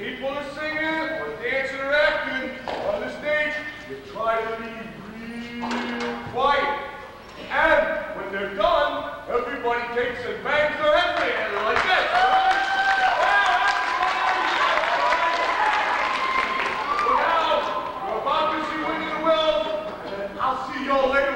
People are singing or dancing or acting on the stage. They try to be real quiet. And when they're done, everybody takes and bangs their head together like this. I'll see y'all later.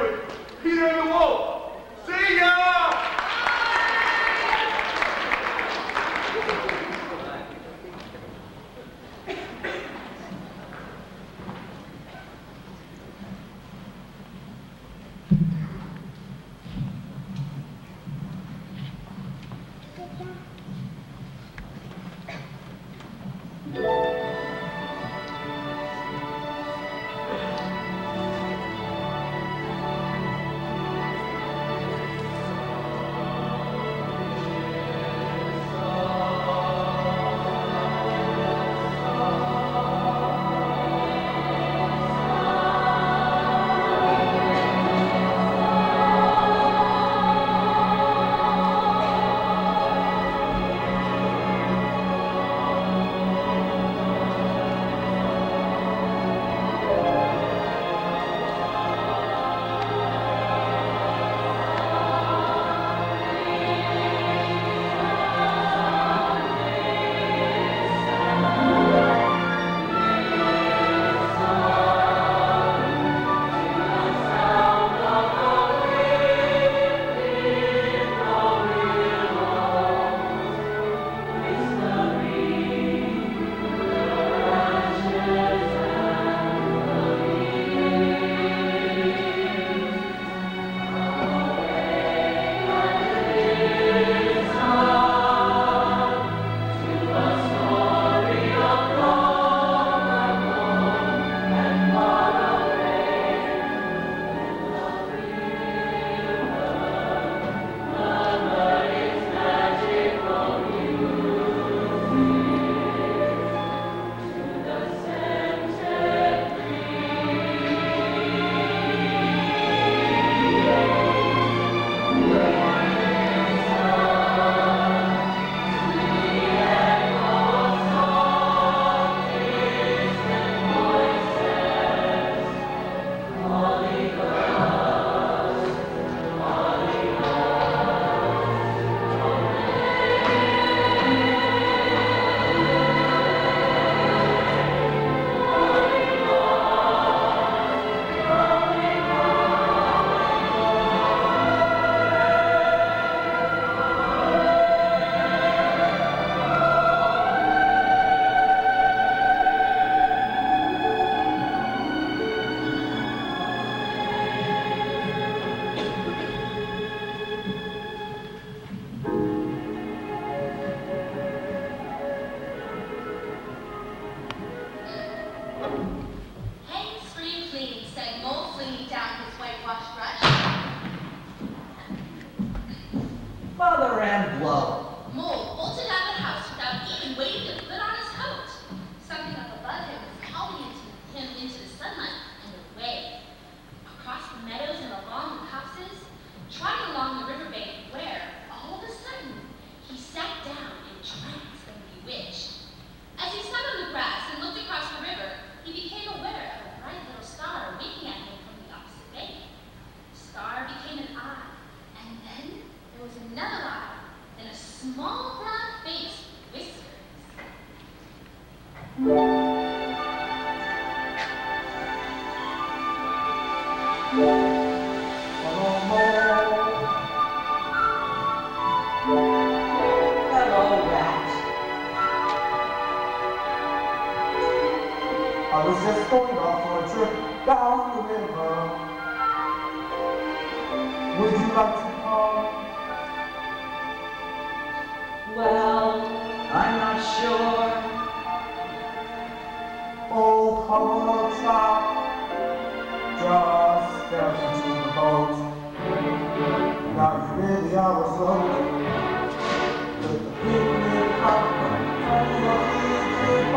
Ask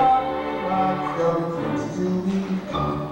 you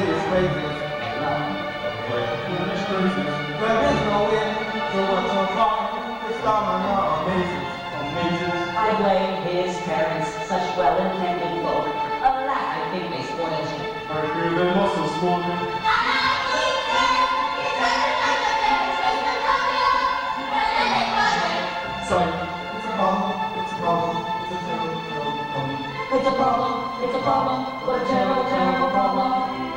except his latest wages. Foolish verses, There is no end to what you'll find. This domino amazes. amazes. I blame his parents, such well-intended folk. Alas, I think they spoiled him. I fear they must have spoiled him. Sorry, it's a problem, it's a problem, it's a terrible, terrible problem. It's a problem, it's a problem, what a terrible, terrible problem.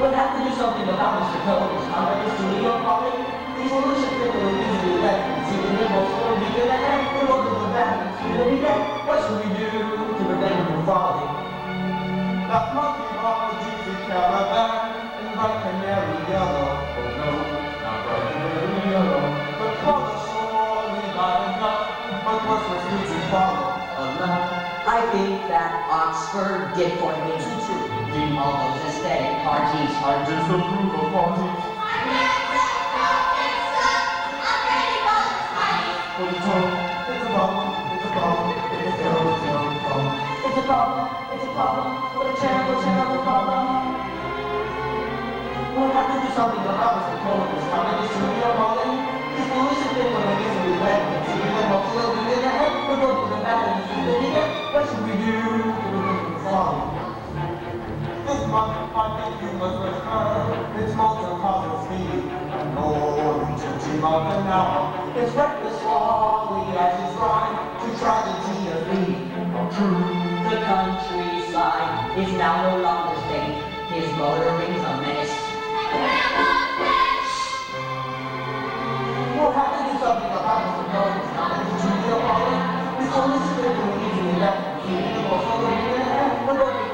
We'll have to do something about Mr. Combs. I'm ready to leave your calling. These solutions that will easily let see the nibbles will be good ahead. The road to the balance will be dead. What should we do to prevent him from falling? That monkey on the Jesus caravan in bright canary yellow. Oh no, not bright canary yellow. The color surely not enough, but what's the streets to follow? Enough. I think that Oxford did for me. All those aesthetic parties. I disapprove of parties. It's all It's a problem, it's a problem, it's a problem. It's a problem, it's a problem, what a terrible, terrible problem. We'll have to do something about Mr. Combs. I'm in the studio calling. These foolish people are easily led. See them up till we get ahead. We're going to the back and see the again. What should we do to It's reckless folly as it's to tragedy. The countryside is now no longer safe. His motoring's a menace. We'll have to something about Mr. Combs. I'm in the studio calling. These foolish people are easily ahead. We're going to the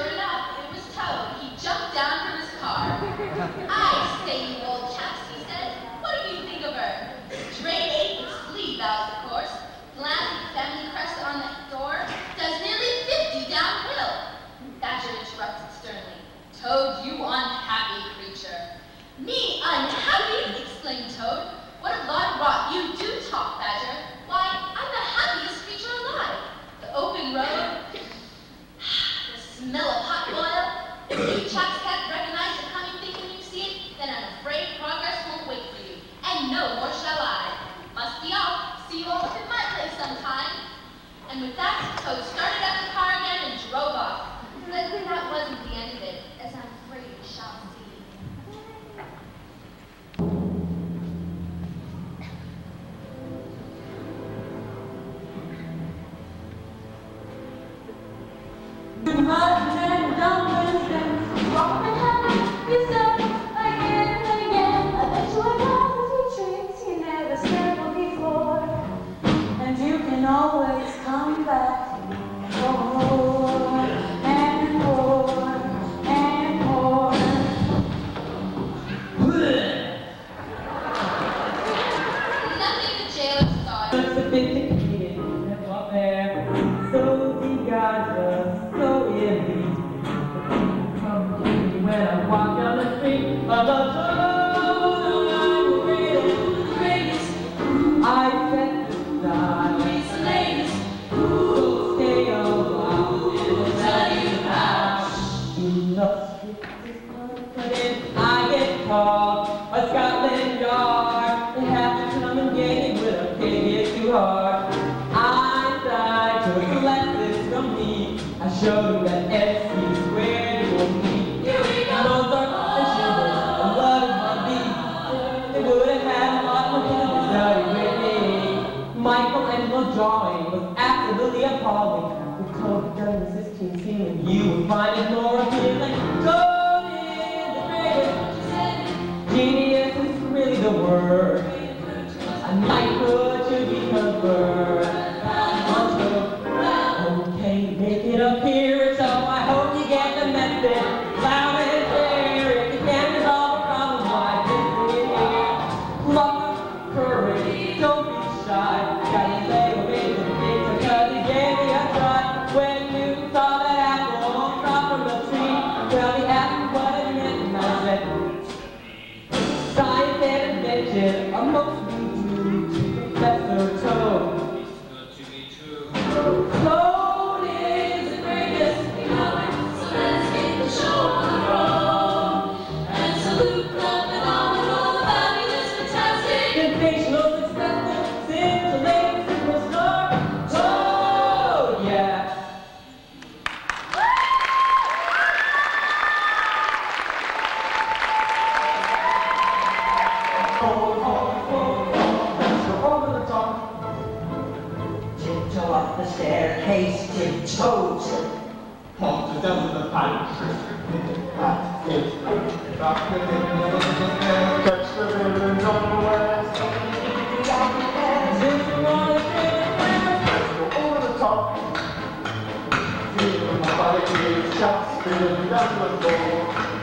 get down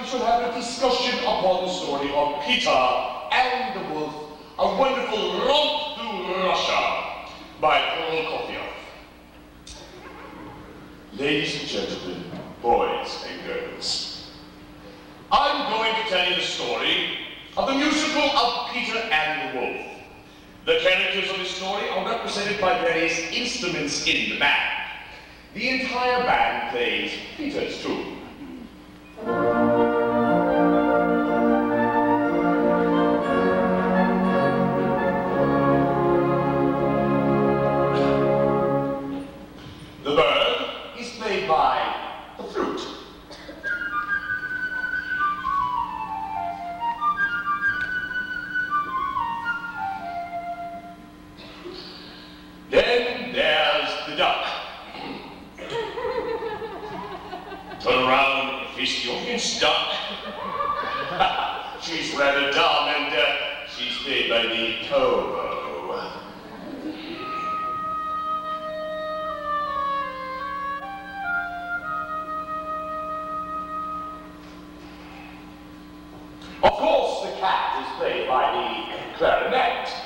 we shall have a discussion upon the story of Peter and the Wolf, a wonderful romp through Russia by Prokofiev. Ladies and gentlemen, boys and girls, I'm going to tell you the story of the musical of Peter and the Wolf. The characters of the story are represented by various instruments in the band. The entire band plays Peter's tune. Of course, the cat is played by the clarinet.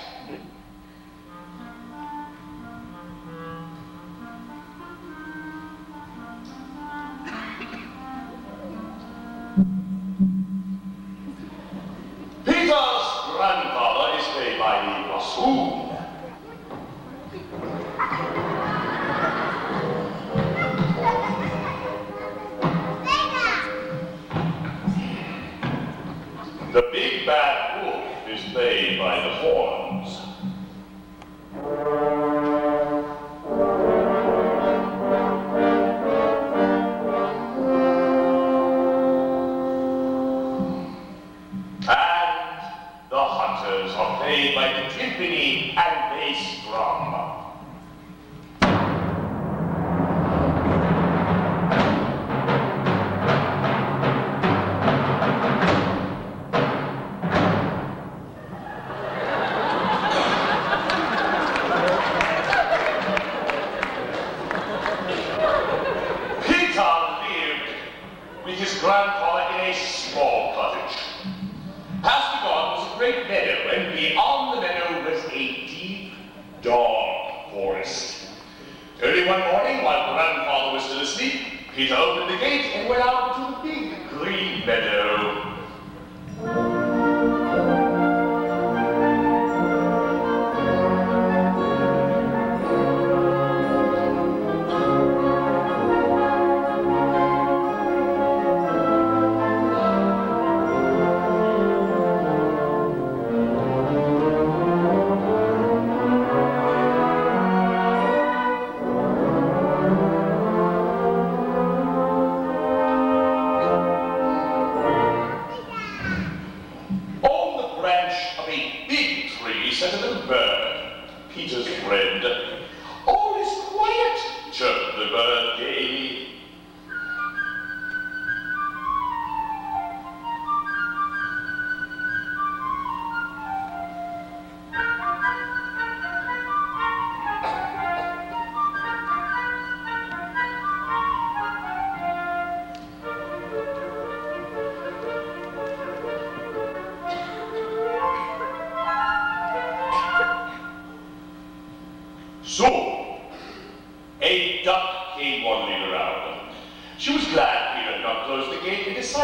Great meadow, and beyond the meadow was a deep, dark forest. Early one morning, while grandfather was still asleep, Peter opened the gate and went out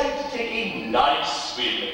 decided to take a nice swim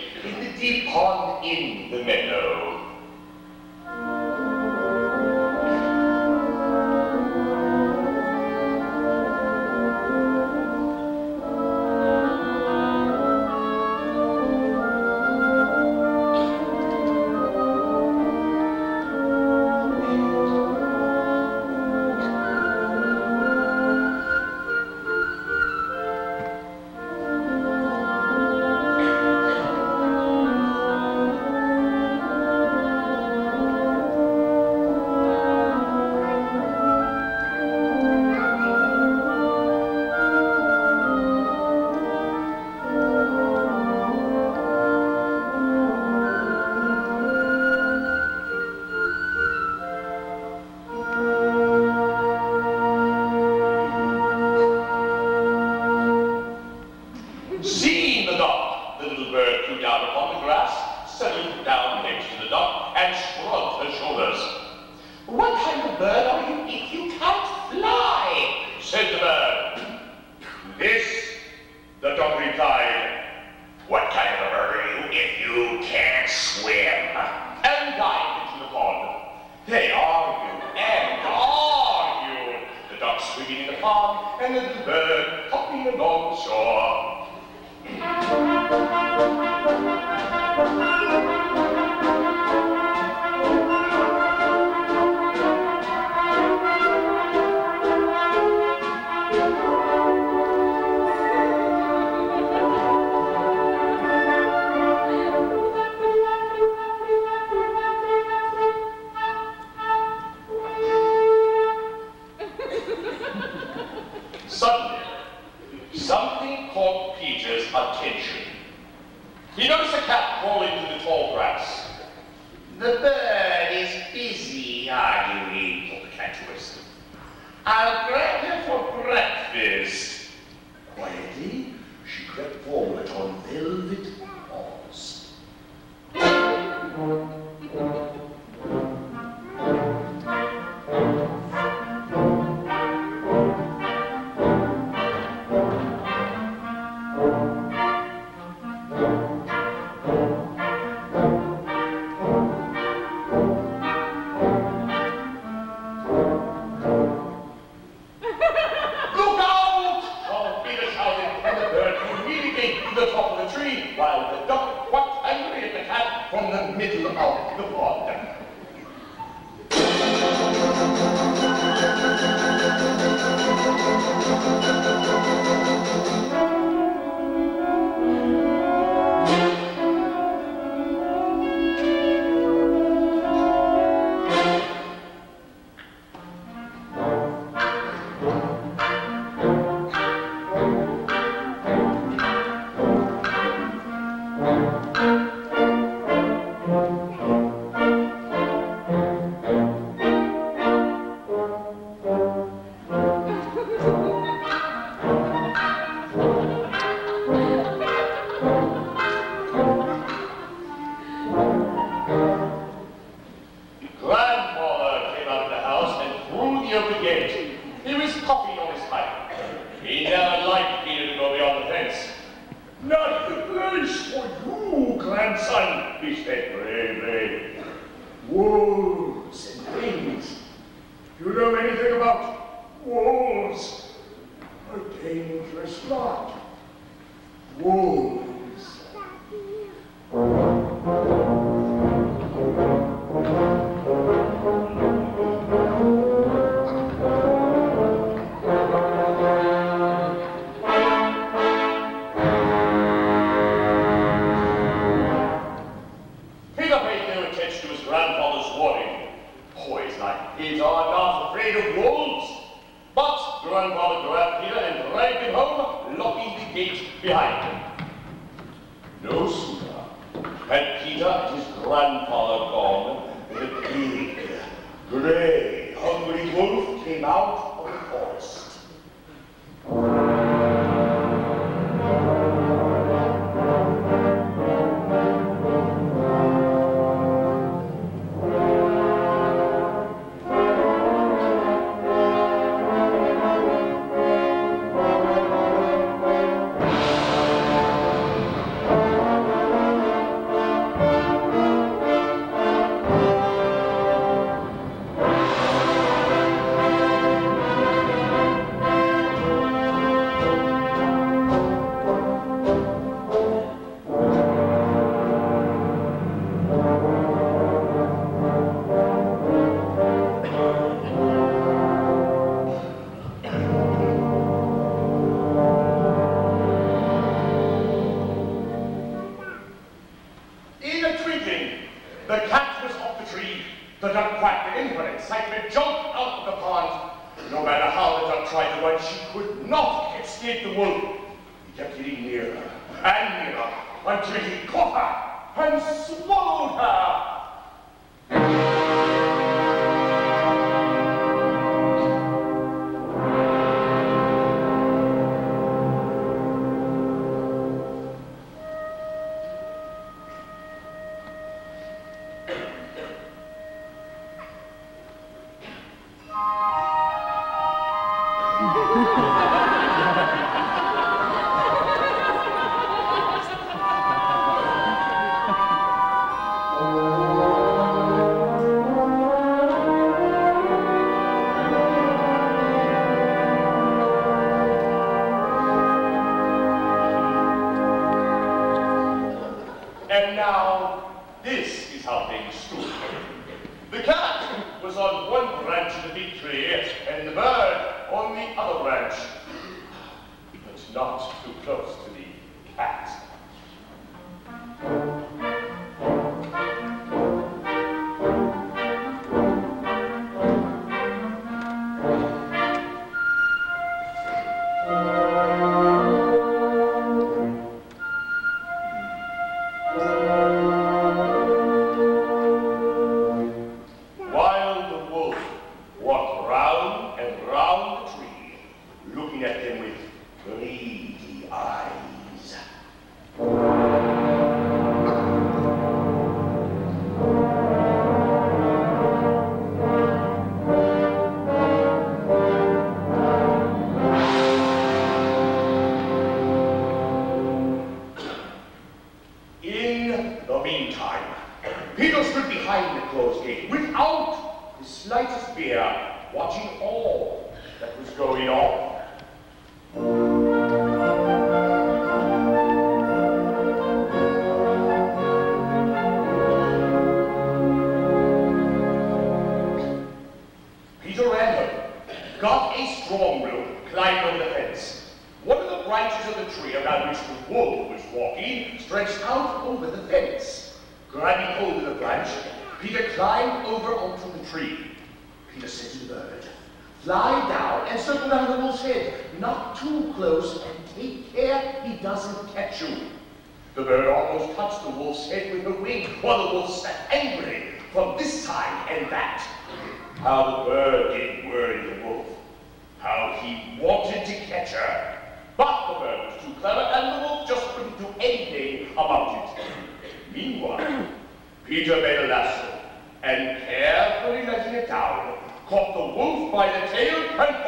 caught the wolf by the tail